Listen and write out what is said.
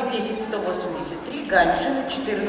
Оценка Остаповой 10-183, Ганшина 14.